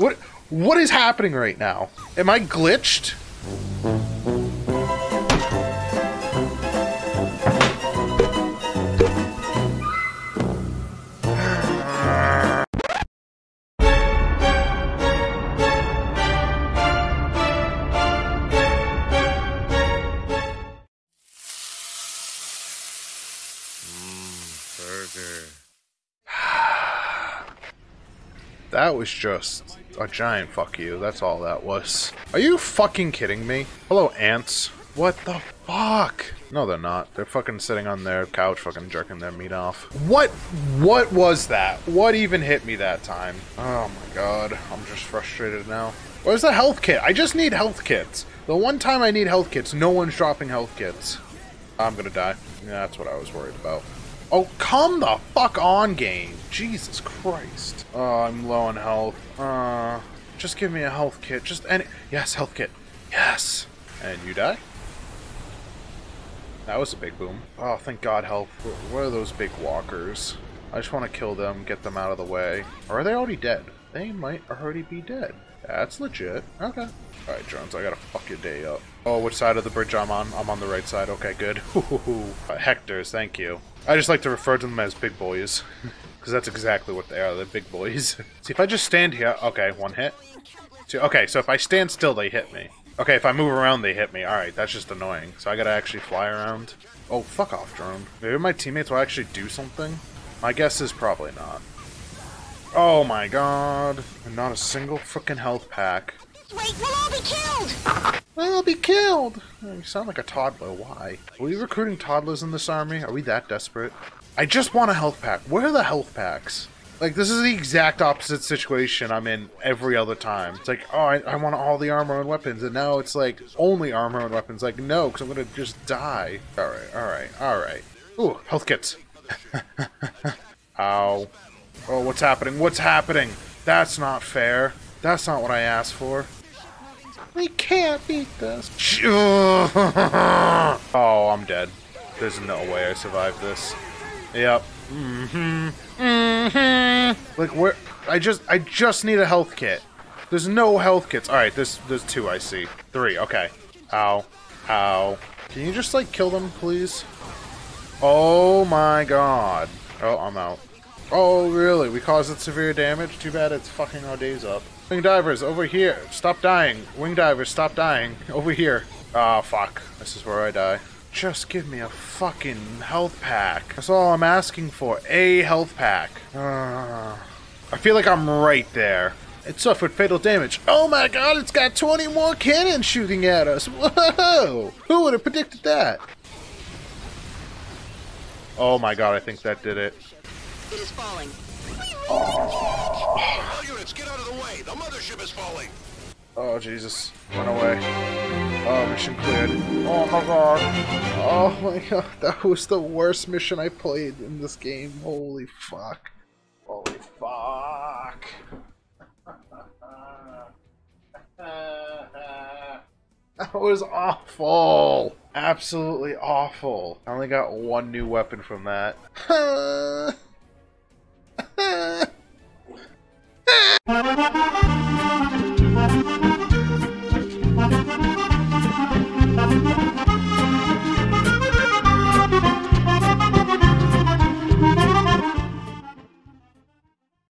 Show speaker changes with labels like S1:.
S1: What what is happening right now? Am I glitched? Mmm, burger. That was just a giant fuck you. That's all that was. Are you fucking kidding me? Hello, ants. What the fuck? No, they're not. They're fucking sitting on their couch, fucking jerking their meat off. What? What was that? What even hit me that time? Oh my god. I'm just frustrated now. Where's the health kit? I just need health kits. The one time I need health kits, no one's dropping health kits. I'm gonna die. That's what I was worried about. Oh, come the fuck on, game. Jesus Christ. Oh, I'm low on health. Uh, just give me a health kit. Just any. Yes, health kit. Yes. And you die? That was a big boom. Oh, thank God, health. What are those big walkers? I just want to kill them, get them out of the way. Or are they already dead? They might already be dead. That's legit. Okay. Alright, Jones, I gotta fuck your day up. Oh, which side of the bridge I'm on? I'm on the right side. Okay, good. Hectors, thank you. I just like to refer to them as big boys. Because that's exactly what they are. They're big boys. See, if I just stand here... Okay, one hit. Two, okay, so if I stand still, they hit me. Okay, if I move around, they hit me. Alright, that's just annoying. So I gotta actually fly around. Oh, fuck off, drone. Maybe my teammates will actually do something? My guess is probably not. Oh my god. And not a single freaking health pack.
S2: Wait, we'll all be killed!
S1: I'll be killed! You sound like a toddler. Why? Are we recruiting toddlers in this army? Are we that desperate? I just want a health pack. Where are the health packs? Like, this is the exact opposite situation I'm in every other time. It's like, oh, I, I want all the armor and weapons, and now it's like, only armor and weapons. Like, no, because I'm gonna just die. Alright, alright, alright. Ooh, health kits. Ow. Oh, what's happening? What's happening? That's not fair. That's not what I asked for. We can't beat this. oh, I'm dead. There's no way I survived this. Yep. Mm-hmm. Mm-hmm. Like where? I just, I just need a health kit. There's no health kits. All right, there's, there's two. I see. Three. Okay. Ow. Ow. Can you just like kill them, please? Oh my god. Oh, I'm out. Oh, really? We caused it severe damage? Too bad it's fucking our days up. Wing divers, over here. Stop dying. Wing divers, stop dying. Over here. Ah, oh, fuck. This is where I die. Just give me a fucking health pack. That's all I'm asking for. A health pack. Uh, I feel like I'm right there. It suffered fatal damage. Oh my god, it's got 20 more cannons shooting at us. Whoa! Who would have predicted that? Oh my god, I think that did it.
S2: It is falling.
S3: Oh. All units, get out of the way. The mothership is falling.
S1: Oh, Jesus. Run away. Oh, mission cleared. Oh my god. Oh my god. That was the worst mission I played in this game. Holy fuck. Holy fuck. that was awful. Absolutely awful. I only got one new weapon from that.